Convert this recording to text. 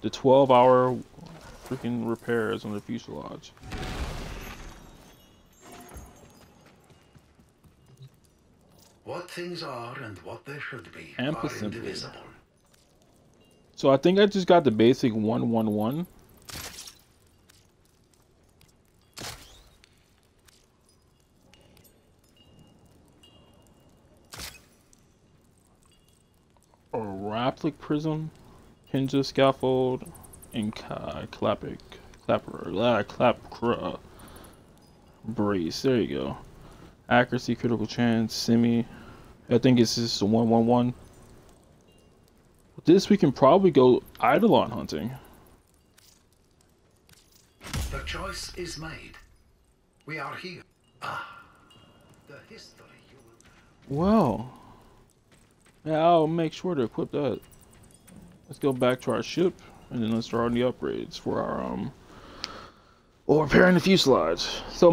the 12 hour freaking repairs on the fuselage. What things are and what they should be And are indivisible. So I think I just got the basic 111. A Raplak Prism, Hinja Scaffold, and Ka- Clapic, Clapper, uh, Clap, cr- Brace. There you go. Accuracy, critical chance, semi. I think it's just a 111. With this, we can probably go Eidolon hunting. The choice is made. We are here. Ah, the history you will. Well, yeah, I'll make sure to equip that. Let's go back to our ship, and then let's start on the upgrades for our um, well, repairing the fuselage. So.